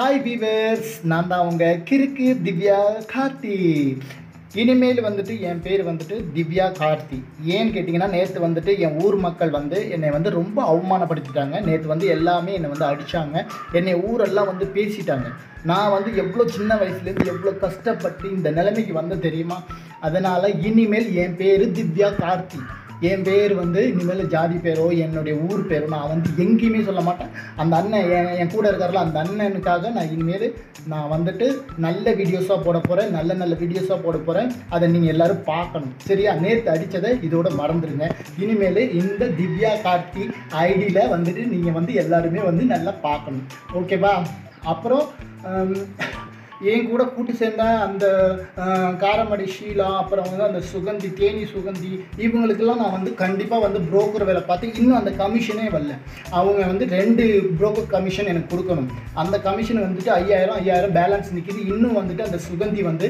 Hi viewers நான் தான் உங்கள் கிறுக்கு திவ்யா கார்த்தி. இனிமேல் வந்துட்டு என் பேர் வந்துட்டு திவ்யா கார்த்தி. ஏன்னு கேட்டிங்கன்னா நேற்று வந்துட்டு என் ஊர் மக்கள் வந்து என்னை வந்து ரொம்ப அவமானப்படுத்திட்டாங்க. நேற்று வந்து எல்லாமே என்னை வந்து அடித்தாங்க என்னை ஊரெல்லாம் வந்து பேசிட்டாங்க. நான் வந்து எவ்வளோ சின்ன வயசுலேருந்து எவ்வளோ கஷ்டப்பட்டு இந்த நிலைமைக்கு வந்த தெரியுமா? அதனால் இனிமேல் என் பேர் திவ்யா கார்த்தி. என் பேர் வந்து இனிமேல் ஜாதி பேரோ என்னுடைய ஊர் பேரோ நான் வந்து எங்கேயுமே சொல்ல மாட்டேன். அந்த அண்ணன் என் என் கூட இருக்கார்ல அந்த அண்ணனுக்காக நான் இனிமேல் நான் வந்துட்டு நல்ல வீடியோஸாக போட போகிறேன் நல்ல நல்ல வீடியோஸாக போட போகிறேன் அதை நீங்கள் எல்லாரும் பார்க்கணும். சரியா? நேற்று அடித்ததை இதோட மறந்துடுங்க இனிமேல் இந்த திவ்யா கார்த்தி ஐடியில் வந்துட்டு நீங்கள் வந்து எல்லாருமே வந்து நல்லா பார்க்கணும். ஓகேவா? அப்புறம் என் கூட கூட்டு சேர்ந்த அந்த காரமடி ஷீலா அப்புறம் வந்து அந்த சுகந்தி தேனி சுகந்தி இவங்களுக்கெல்லாம் நான் வந்து கண்டிப்பாக வந்து புரோக்கர் வேலை பார்த்து இன்னும் அந்த கமிஷனே வரல. அவங்க வந்து ரெண்டு புரோக்கர் கமிஷன் எனக்கு கொடுக்கணும். அந்த கமிஷன் வந்துட்டு ஐயாயிரம் ஐயாயிரம் பேலன்ஸ் நிற்கிது இன்னும் வந்துட்டு அந்த சுகந்தி வந்து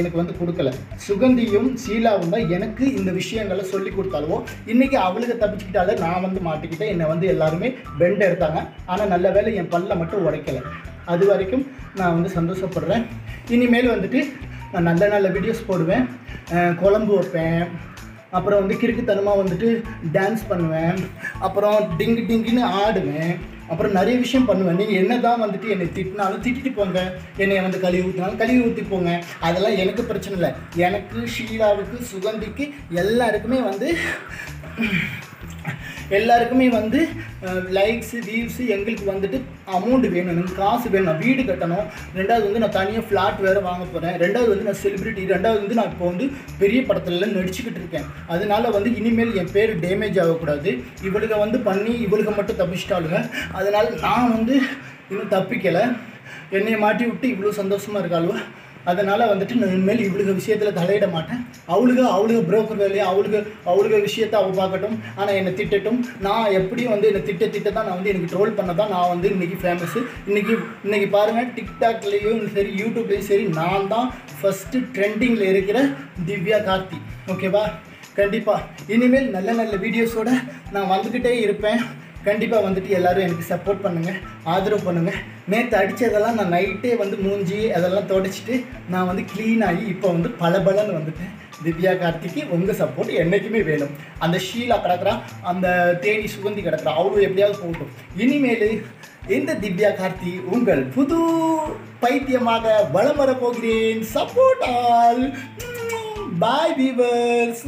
எனக்கு வந்து கொடுக்கல. சுகந்தியும் ஷீலாவும் தான் எனக்கு இந்த விஷயங்களை சொல்லி கொடுத்தாலோ இன்றைக்கி அவளுக்கு தப்பிச்சுக்கிட்டாலே நான் வந்து மாட்டிக்கிட்டேன். என்னை வந்து எல்லாருமே பெண்ட் எடுத்தாங்க. ஆனால் நல்ல வேளை என் பல்ல மட்டும் உடைக்கலை. அது வரைக்கும் நான் வந்து சந்தோஷப்படுறேன். இனிமேல் வந்துட்டு நான் நல்ல நல்ல வீடியோஸ் போடுவேன். குழம்பு வைப்பேன். அப்புறம் வந்து கிறுக்குத்தனமாக வந்துட்டு டான்ஸ் பண்ணுவேன். அப்புறம் டிங்கு டிங்குன்னு ஆடுவேன். அப்புறம் நிறைய விஷயம் பண்ணுவேன். நீங்கள் என்ன தான் வந்துட்டு என்னை திட்டினாலும் திட்டிட்டு போங்க. என்னை வந்து கழுவி ஊற்றினாலும் கழுவி ஊற்றி போங்க. அதெல்லாம் எனக்கு பிரச்சனை இல்லை. எனக்கு ஷீலாவுக்கு சுகந்திக்கு எல்லாருக்குமே வந்து எல்லாருக்குமே வந்து லைக்ஸு வியூஸு எங்களுக்கு வந்துட்டு அமௌண்ட் வேணும் எனக்கு காசு வேணும் நான் வீடு கட்டணும். ரெண்டாவது வந்து நான் தனியாக ஃப்ளாட் வேறு வாங்க போகிறேன் ரெண்டாவது வந்து நான் செலிப்ரிட்டி ரெண்டாவது வந்து நான் இப்போ வந்து பெரிய படத்துலலாம் நடிச்சுக்கிட்டு இருக்கேன். அதனால வந்து இனிமேல் என் பேர் டேமேஜ் ஆகக்கூடாது. இவளுக வந்து பண்ணி இவளுக மட்டும் தப்பிச்சிட்டாளுங்க. அதனால் நான் வந்து இன்னும் தப்பிக்கலை. என்னை மாட்டி விட்டு இவ்வளோ சந்தோஷமாக இருக்காளுவா. அதனால் வந்துட்டு நான் இனிமேல் இவளுக விஷயத்தில் தலையிட மாட்டேன். அவளுக அவளுக புரோக்கர் வேலையை அவளுக அவளுக விஷயத்தை அவள் பார்க்கட்டும். ஆனால் என்னை திட்டட்டும். நான் எப்படியும் வந்து என்னை திட்ட திட்ட தான் நான் வந்து எனக்கு ட்ரோல் பண்ண தான் நான் வந்து இன்றைக்கி ஃபேமஸ்ஸு இன்றைக்கி இன்றைக்கி பாருங்கள் டிக்டாக்லேயும் சரி யூடியூப்லேயும் சரி நான் தான் ஃபஸ்ட்டு ட்ரெண்டிங்கில் இருக்கிற திவ்யா கார்த்தி. ஓகேவா கண்டிப்பாக இனிமேல் நல்ல நல்ல வீடியோஸோட நான் வந்துக்கிட்டே இருப்பேன். கண்டிப்பாக வந்துட்டு எல்லாரும் எனக்கு சப்போர்ட் பண்ணுங்கள் ஆதரவு பண்ணுங்கள் நேற்று அடித்ததெல்லாம் நான் நைட்டே வந்து மூஞ்சி அதெல்லாம் தொடச்சிட்டு நான் வந்து க்ளீன் ஆகி இப்போ வந்து பளபளன்னு வந்துட்டேன். திவ்யா கார்த்திக்கு உங்கள் சப்போர்ட் என்றைக்குமே வேணும். அந்த ஷீலா கிடக்கிறா அந்த தேனி சுகந்தி கிடக்கிறா அவ்வளோ எப்படியாவது போகட்டும். இனிமேல் இந்த திவ்யா கார்த்தி உங்கள் புது பைத்தியமாக வளம் வரப்போகிறேன். Support all. Bye viewers